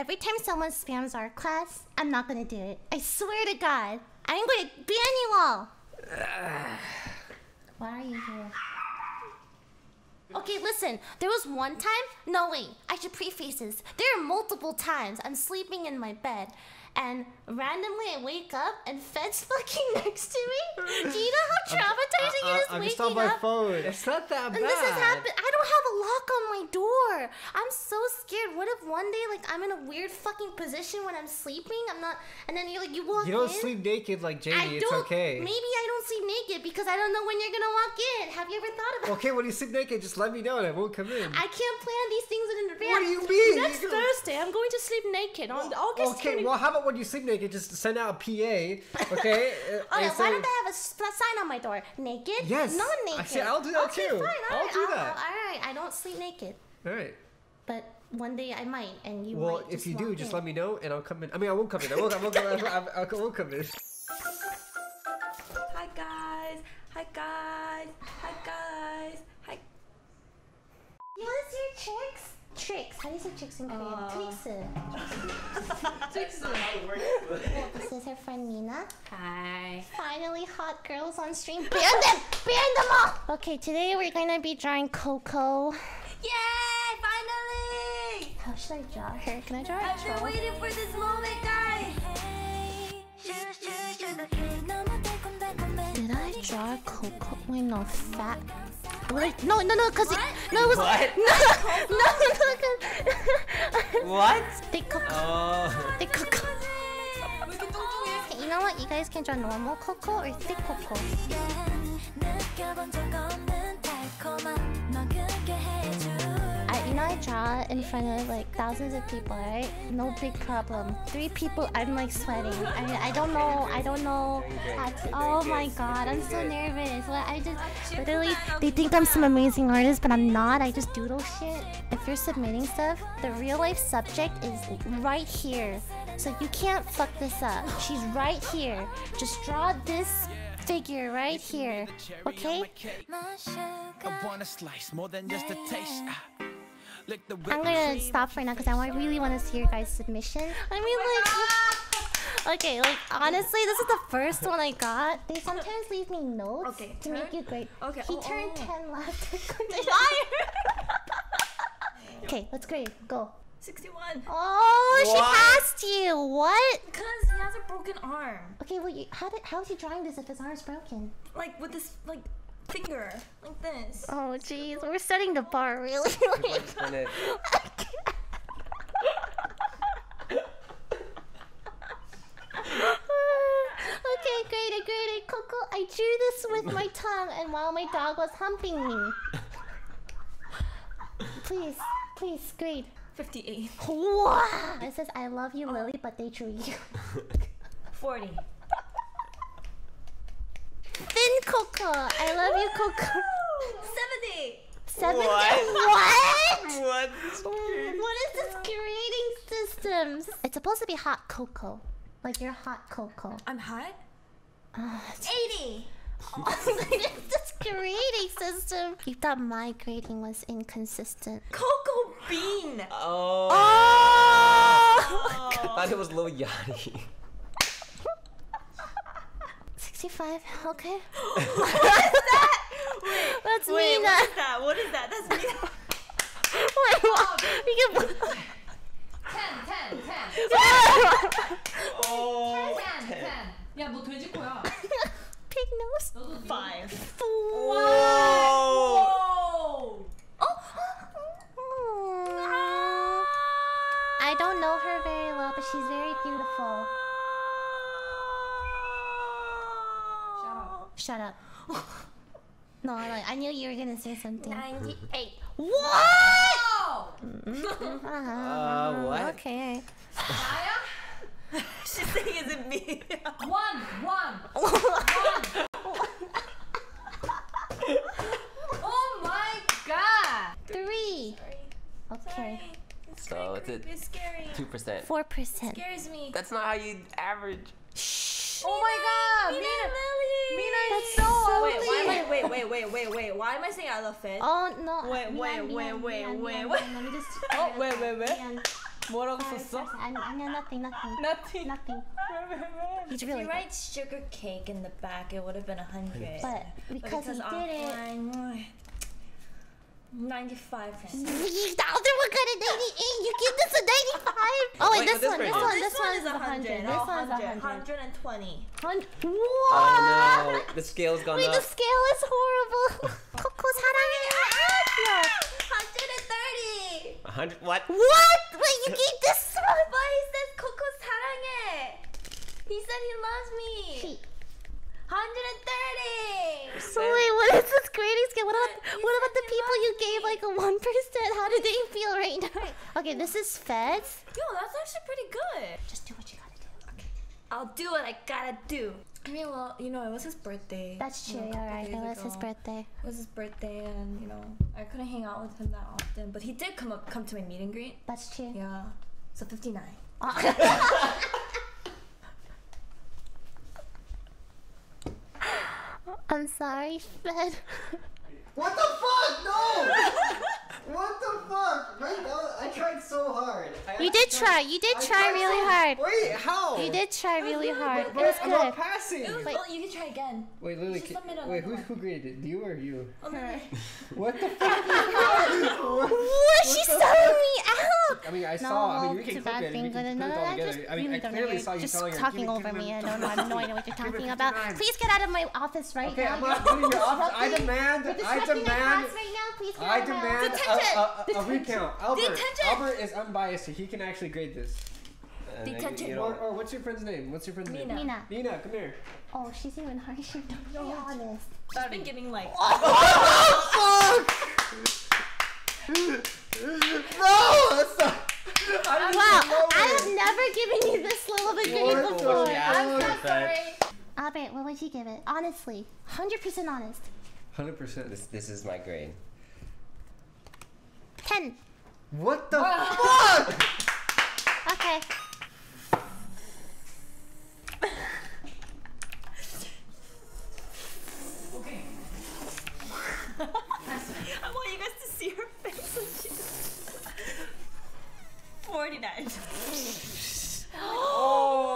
every time someone spams our class, I'm not gonna do it. I swear to God, I'm gonna ban you all. Why are you here? Okay, listen. There was one time. No, wait. I should preface this. There are multiple times I'm sleeping in my bed, and randomly I wake up and Fed's fucking next to me. Do you know how traumatizing it is I'm waking just on my up? phone. It's not that And bad. this has happened. I don't have a lock on my door. I'm so scared. What if one day, like, I'm in a weird fucking position when I'm sleeping? I'm not. And then you're like, you walk in. You don't in. sleep naked like I It's don't. okay. Maybe I don't sleep naked because I don't know when you're gonna walk in. Have you ever thought about? Okay, when you sleep naked, just let me know and I won't come in. I can't plan these things in advance. What do you mean? Next You- Thursday, I'm going to sleep naked on August Okay, 20 well, how about when you sleep naked, just send out a PA, okay? uh, Oh and yeah, why don't they have a s- a sign on my door? Naked? Yes. Not I naked. said I'll do that okay, too. Fine, I'll alright, do I'll- that. All right, I don't sleep naked, All right. but one day I might, and you Well, might. if you do, walk just let me know and I'll come in. I mean, I won't come in. I won't, I won't, come, I, I, I won't come in. Hi guys. Hi guys. Hi guys. Hi. You want to see your tricks? Tricks. How do you say tricks in Korean? Uh. Tricks. This is her friend Mina. Hi. Finally, hot girls on stream. Ban them! Ban them all! Okay, today we're gonna be drawing Coco. Yay! Finally! How should I draw her? Can I draw her? I've been waiting for this moment, guys. Did I draw Coco? Wait, no, fat. Wait, no, no, no, cause it, no, it was What? no, no, no, cause What? they Coco, Oh. they Coco. You know what? You guys can draw normal Coco or thick Coco. You know, I draw in front of like thousands of people, right? No big problem. Three people, I'm like sweating. I, mean, I don't know, I don't know. To, oh my god, I'm so nervous. Well, I just literally, they think I'm some amazing artist, but I'm not. I just doodle shit. If you're submitting stuff, the real life subject is right here. So you can't fuck this up. She's right here. Just draw this figure right here. Okay? I want slice more than just a taste. Lick the I'm gonna stop for now because I want- really want to see your guys' submission. Oh I mean, like, okay, like honestly, this is the first one I got. They sometimes leave me notes Okay, to make you great. Okay, he oh, turned oh. ten left. okay, let's grade. Go. 61. Oh, she passed you. What? Because he has a broken arm. Okay, well, you, how did how is he drawing this if his arm's broken? Like with this, like, finger. Like this. Oh, jeez, we're setting the bar really. Explain okay, great, I great, Coco. I drew this with my tongue, and while my dog was humping me. Please, please, great. 58. Wow! It says, I love you, Lily, but they drew you. 40. Thin Coco! I love you, Coco. 70. 70? What? What? What? What is this grading systems? It's supposed to be hot cocoa. Like you're hot cocoa. I'm hot. Uh, 80. it's this grading system. You thought my grading was inconsistent. Cocoa bean. Oh. Oh! I thought it was Lil Yachty. 65, okay. What is that? Wait. That's Wait, Mina. what is that? What is that? That's me. Wait, what? You can... 10, 10, 10. Oh. 10, 10. 야, 너 돼지코야. Pig nose. 너도 Five. Whoa. 오! Shut up. no, like, I knew you were gonna say something. 98. What? Oh! Uh, mm-hmm. what? Okay. She's saying, is it me? one, one, one. oh my god. Three. Sorry. Okay. Sorry. So it's a two percent. Four percent. Scares me. That's not how you average. Shh. Oh my god. Mina, Mina, Mina. Mina is That's so so Wait, ugly! why am I? Wait, wait, wait, wait, wait. Why am I saying I love Fed? Oh no. Wait, Mian, wait, Mian, wait, Mian, wait, Mian, wait. Mian. Let me just. Oh, wait, wait, wait. Mian. 뭐라고 썼어? 아니 아니야 nothing nothing Nothing. nothing. He's If really you good. write sugar cake in the back, it would have been a hundred. But because he did it. offline, Ninety-five percent. The other one got a 98. You give this a 95. Oh, Wait, and but this, this one, this person- one, this this one one's is a a hundred. This Oh, one's a hundred. hundred. Hundred and twenty. Hun- Oh What? no, the scale's gone Wait, the up. scale is horrible. Coco 사랑해. Hundred and thirty. A hundred. What? What? Wait, you gave this one? But he says Coco 사랑해. He said he loves me. She- Hundred and thirty. So wait, what is this grading scale? What about what about the people you gave like a one percent? How do they feel right now? Okay, this is Feds. Yo, that's actually pretty good. Just do what you gotta do. Okay. I'll do what I gotta do. I mean, well, you know, it was his birthday. That's you true. know, a All couple right, it was his birthday. It was his birthday, and you know, I couldn't hang out with him that often. But he did come up, come to my meet and greet. That's true. Yeah. So fifty-nine. Oh. I'm sorry, Fed. What the fuck? No! what the fuck? My God, I tried so hard. I You did try. You did I try really so- hard. Wait, how? You did try really hard. It But was I'm not good. passing. It was, Wait. well, you can try again. Wait, Lily, can- let wait, who, who graded it? You or you? Okay. What the fuck? What? She's selling me out. I mean, I No, saw. I mean, we can clip bad it. and thing. We can No, put it no, all I together. just I mean, I don't clearly know. saw you Just telling her. talking over me. I don't know. I have no idea what you're talking about. Please get out of my office right Okay, now. I'm not going your office. I demand. I demand. class right now. Please get I demand a, a, a, a recount. Albert, Detention! Albert is unbiased. so He can actually grade this. And Detention. You Or, know, or what's your friend's name? What's your friend's Mina. name? Nina. Nina, come here. Oh, she's even harsher. Don't be honest. She's been getting like. Oh, no, that's not. I Wow, I have never given you this little of a grade before. fuck? I'm so sorry. Albert, what would you give it? Honestly, 100% honest. Hundred percent. This this is my grade. 10. What the fuck? Okay. I want you guys to see her face. when she- Forty-nine.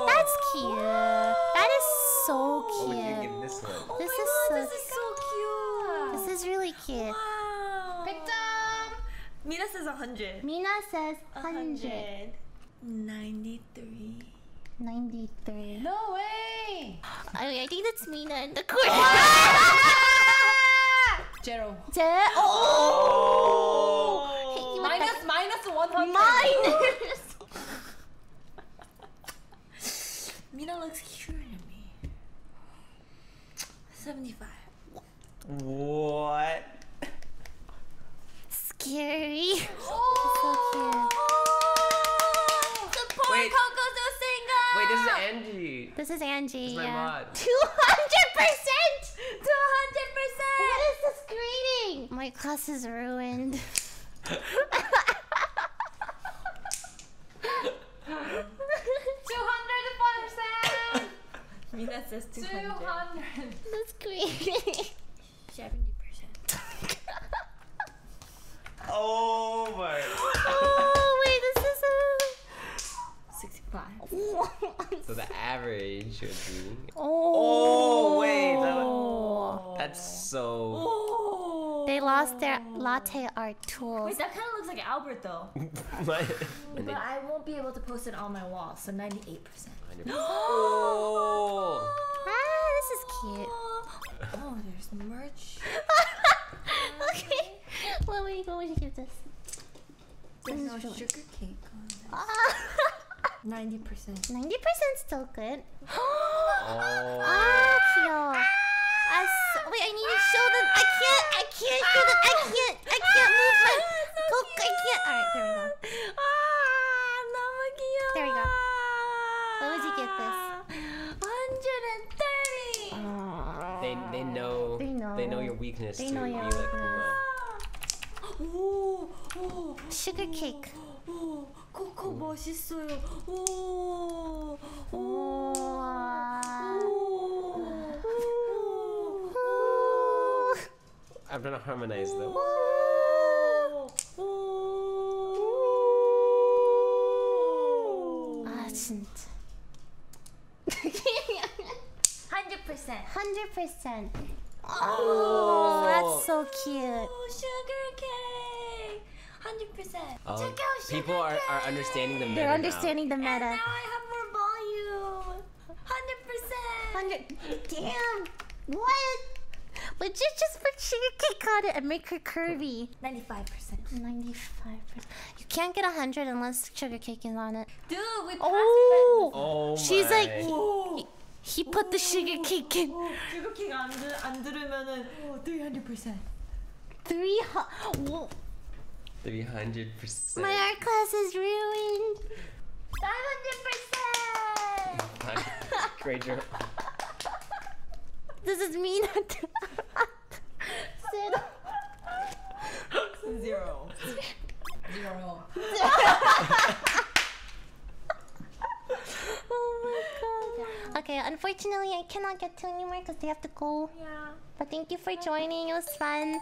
That's cute. That is so What would you cute. give this one? This oh is my so god, this is so cute. This is really cute. Wow. Victim. Mina says 100. Mina says 100. 93. 93. No way. Oh, I, I think that's Mina in the corner. Zero. Je- oh! Hit Minus the- minus one hundred. Minus. Mina looks cuter than me. 75. What? Scary. so cute. The poor Wait. Coco's a singer. Wait, this is Angie. This is Angie. This is my yeah. 200%! 200%! 200%. What is this grading? My class is ruined. Two hundred percent. Mina says Two 200. hundred. That's grading. 70%. Oh my. oh, wait, this is 65. So the average would be. oh. Oh wait, that, that's so. Oh. They lost their latte art tools. Wait, that kind of looks like Albert though. My- and But then- I won't be able to post it on my wall, so 98%. oh. Ah, this is cute. Oh, there's merch. okay. what would you get give this? There's no sugar cake on this. 90%. 90% still good. oh. Ah, Kyo. Wait, I need to show them. I can't, I can't show them. I can't, I can't move my cook. I can't. Alright, there we go. There we go. Where would you get this? 130! They, they know. They know. They know your weakness. They know your weakness sugar cake. 오, 코코 멋있어요. 오, 오, 오, I'm gonna harmonize though. 아 진짜. 100%. 100%. Oh, that's so cute. Oh, sugar cane. 100%. Check out Sugar People are, are understanding the meta They're understanding now. the meta. And now I have more volume. 100%. 100. Damn. What? But just, just put sugar cake on it and make her curvy. 95%. 95%. You can't get 100 unless sugar cake is on it. Dude, we passed Oh! It. oh She's my. like... He, he put the sugar cake in. sugar cake 안, 들, 안 들으면은 300%. 300... 300%. My art class is ruined. Five hundred percent. Great job. This is me not to. Zero. Zero. Oh my god. Okay, unfortunately, I cannot get to anymore because they have to go. Yeah. But thank you for joining. It was fun.